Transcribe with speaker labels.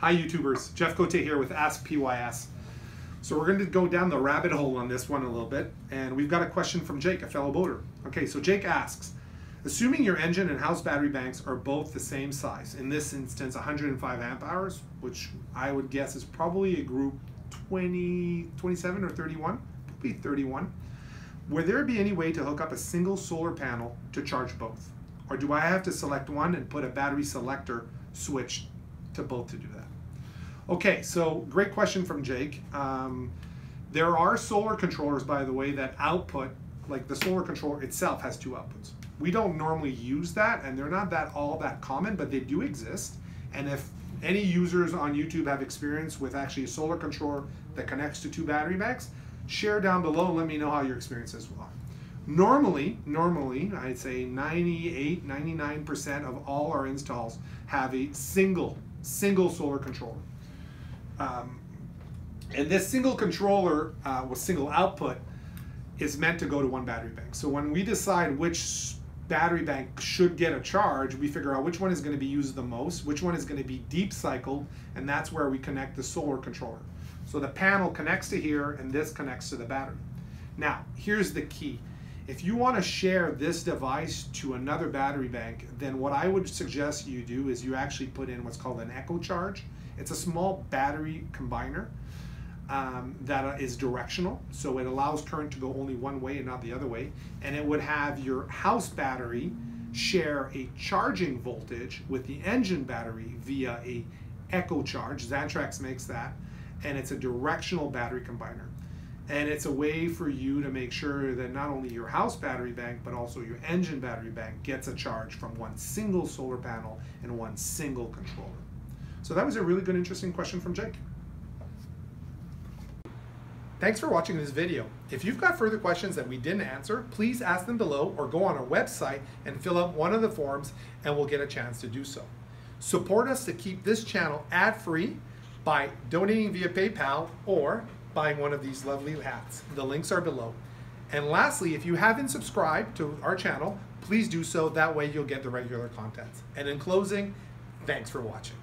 Speaker 1: Hi YouTubers, Jeff Cote here with Ask PYS. So we're going to go down the rabbit hole on this one a little bit, and we've got a question from Jake, a fellow boater. Okay, so Jake asks, assuming your engine and house battery banks are both the same size, in this instance 105 amp hours, which I would guess is probably a group 20, 27 or 31, probably 31, would there be any way to hook up a single solar panel to charge both? Or do I have to select one and put a battery selector switch to both to do that? Okay, so great question from Jake. Um, there are solar controllers, by the way, that output, like the solar controller itself has two outputs. We don't normally use that, and they're not that all that common, but they do exist. And if any users on YouTube have experience with actually a solar controller that connects to two battery banks, share down below and let me know how your experience is. Well. Normally, normally, I'd say 98, 99% of all our installs have a single, single solar controller. Um, and this single controller uh, with single output is meant to go to one battery bank. So when we decide which battery bank should get a charge, we figure out which one is going to be used the most, which one is going to be deep cycled, and that's where we connect the solar controller. So the panel connects to here, and this connects to the battery. Now, here's the key. If you want to share this device to another battery bank, then what I would suggest you do is you actually put in what's called an echo charge. It's a small battery combiner um, that is directional, so it allows current to go only one way and not the other way. And it would have your house battery share a charging voltage with the engine battery via a echo charge. Xantrex makes that, and it's a directional battery combiner. And it's a way for you to make sure that not only your house battery bank, but also your engine battery bank gets a charge from one single solar panel and one single controller. So that was a really good, interesting question from Jake. Thanks for watching this video. If you've got further questions that we didn't answer, please ask them below or go on our website and fill out one of the forms and we'll get a chance to do so. Support us to keep this channel ad-free by donating via PayPal or buying one of these lovely hats. The links are below. And lastly, if you haven't subscribed to our channel, please do so. That way you'll get the regular content. And in closing, thanks for watching.